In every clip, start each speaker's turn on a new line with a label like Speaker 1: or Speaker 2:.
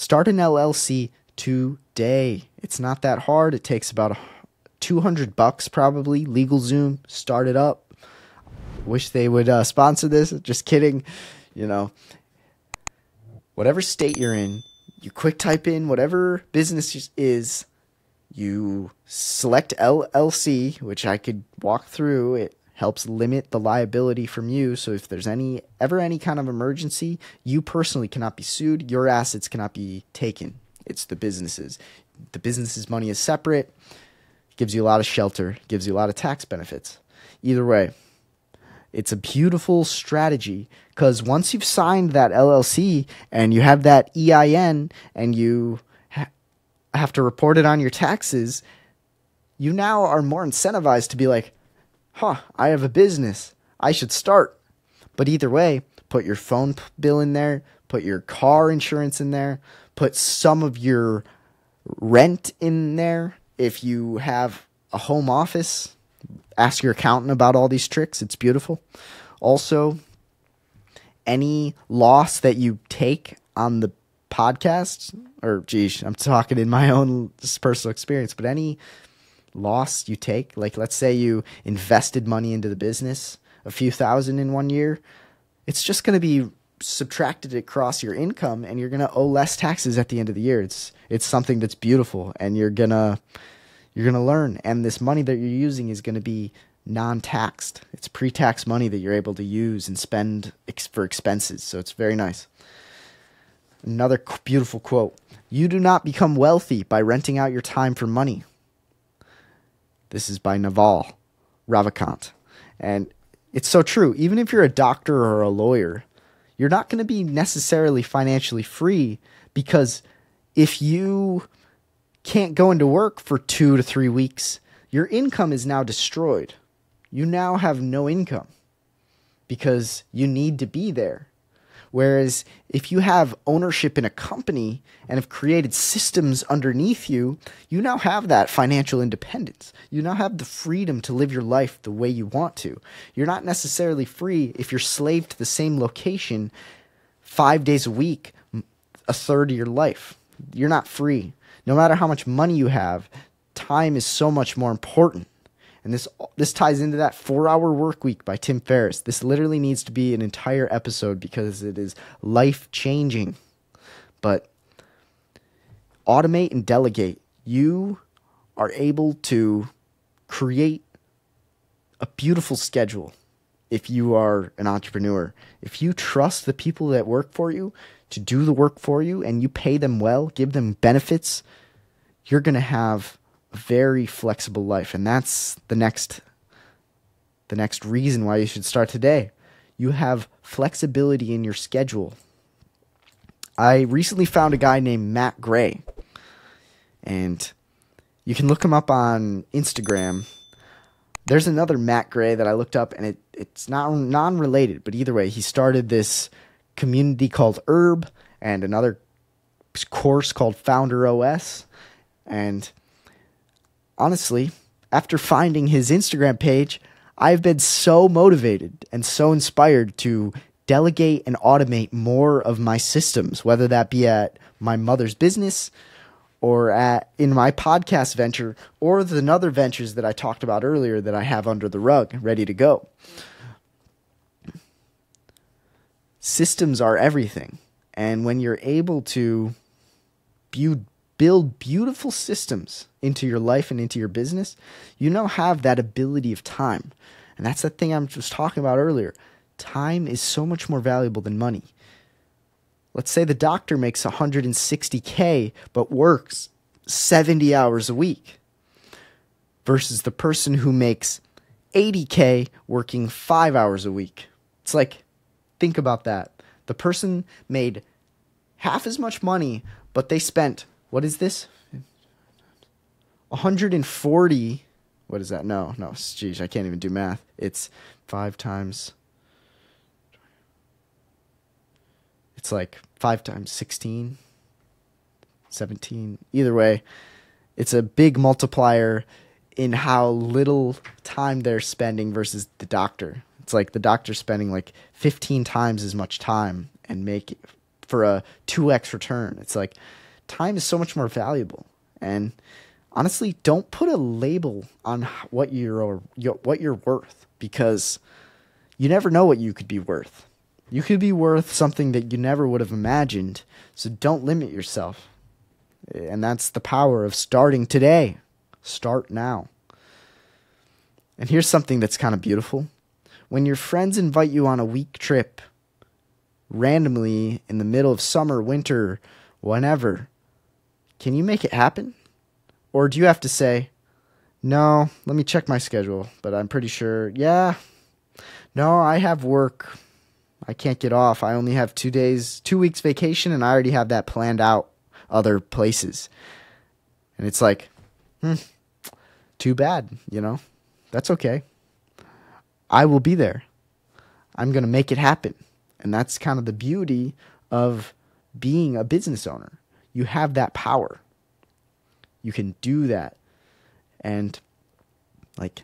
Speaker 1: Start an LLC today. It's not that hard. It takes about 200 bucks probably. LegalZoom, start it up. Wish they would uh, sponsor this. Just kidding. You know, whatever state you're in, you quick type in whatever business is, you select LLC, which I could walk through. It helps limit the liability from you. So if there's any ever any kind of emergency, you personally cannot be sued. Your assets cannot be taken. It's the businesses. The business's money is separate. Gives you a lot of shelter, gives you a lot of tax benefits. Either way, it's a beautiful strategy because once you've signed that LLC and you have that EIN and you ha- have to report it on your taxes, you now are more incentivized to be like, huh, I have a business. I should start. But either way, put your phone bill in there, put your car insurance in there, put some of your rent in there. If you have a home office, ask your accountant about all these tricks. It's beautiful. Also, any loss that you take on the podcast, or geez, I'm talking in my own personal experience, but any loss you take, like let's say you invested money into the business, a few thousand in one year, it's just going to be subtracted across your income and you're going to owe less taxes at the end of the year. It's it's something that's beautiful and you're going to you're going to learn and this money that you're using is going to be non-taxed. It's pre-tax money that you're able to use and spend ex- for expenses. So it's very nice. Another beautiful quote. You do not become wealthy by renting out your time for money. This is by Naval Ravikant. And it's so true. Even if you're a doctor or a lawyer, you're not going to be necessarily financially free because if you can't go into work for two to three weeks, your income is now destroyed. You now have no income because you need to be there. Whereas if you have ownership in a company and have created systems underneath you, you now have that financial independence. You now have the freedom to live your life the way you want to. You're not necessarily free if you're slave to the same location five days a week, a third of your life. You're not free. No matter how much money you have, time is so much more important. And this this ties into that 4-hour work week by Tim Ferriss. This literally needs to be an entire episode because it is life-changing. But automate and delegate. You are able to create a beautiful schedule if you are an entrepreneur. If you trust the people that work for you to do the work for you and you pay them well, give them benefits, you're going to have very flexible life. And that's the next the next reason why you should start today. You have flexibility in your schedule. I recently found a guy named matt gray. And you can look him up on instagram. There's another matt gray that i looked up and it, it's not non-related but either way he started this community called herb and another course called founder os and honestly, after finding his Instagram page, I've been so motivated and so inspired to delegate and automate more of my systems, whether that be at my mother's business or at in my podcast venture or the other ventures that I talked about earlier that I have under the rug ready to go. Systems are everything. And when you're able to build build beautiful systems into your life and into your business, you now have that ability of time. And that's the thing I was talking about earlier. Time is so much more valuable than money. Let's say the doctor makes 160K but works 70 hours a week versus the person who makes 80K working five hours a week. It's like, think about that. The person made half as much money, but they spent what is this? 140. What is that? No, no. Geez, I can't even do math. It's five times. It's like five times 16, 17. Either way, it's a big multiplier in how little time they're spending versus the doctor. It's like the doctor spending like 15 times as much time and make for a 2x return. It's like time is so much more valuable. And honestly, don't put a label on what you're what you're worth because you never know what you could be worth. You could be worth something that you never would have imagined. So don't limit yourself. And that's the power of starting today. Start now. And here's something that's kind of beautiful. When your friends invite you on a week trip randomly in the middle of summer, winter, whenever, can you make it happen? Or do you have to say, no, let me check my schedule, but I'm pretty sure, yeah, no, I have work. I can't get off. I only have two days, two weeks vacation, and I already have that planned out other places. And it's like, hmm, too bad, you know? That's okay. I will be there. I'm going to make it happen. And that's kind of the beauty of being a business owner. You have that power. You can do that. And like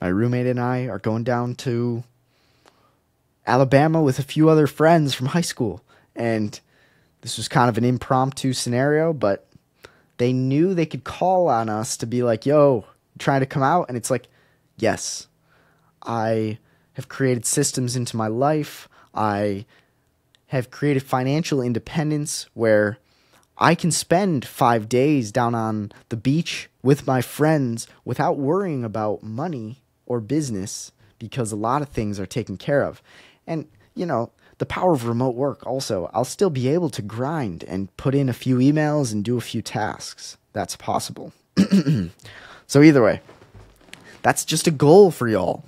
Speaker 1: my roommate and I are going down to Alabama with a few other friends from high school. And this was kind of an impromptu scenario, but they knew they could call on us to be like, yo, trying to come out. And it's like, yes, I have created systems into my life. I have created financial independence where I can spend five days down on the beach with my friends without worrying about money or business because a lot of things are taken care of. And, you know, the power of remote work also, I'll still be able to grind and put in a few emails and do a few tasks. That's possible. so, either way, that's just a goal for y'all.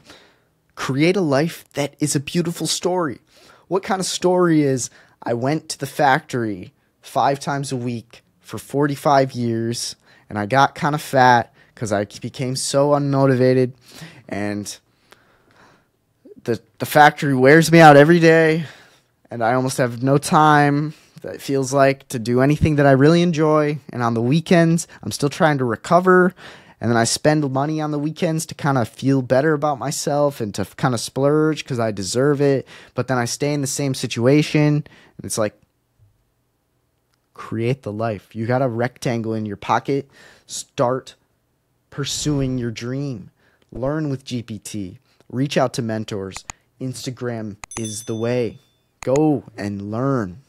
Speaker 1: Create a life that is a beautiful story. What kind of story is I went to the factory five times a week for 45 years and I got kind of fat because I became so unmotivated and the the factory wears me out every day and I almost have no time that feels like to do anything that I really enjoy and on the weekends I'm still trying to recover and then I spend money on the weekends to kind of feel better about myself and to kind of splurge because I deserve it but then I stay in the same situation and it's like create the life. You got a rectangle in your pocket. Start pursuing your dream. Learn with GPT. Reach out to mentors. Instagram is the way. Go and learn.